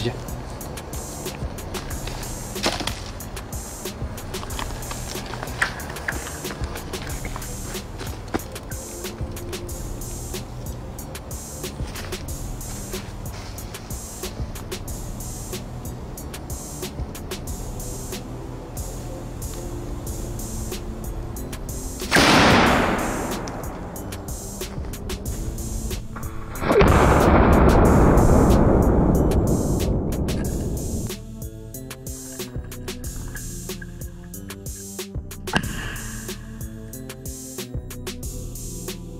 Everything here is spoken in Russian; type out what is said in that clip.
Где?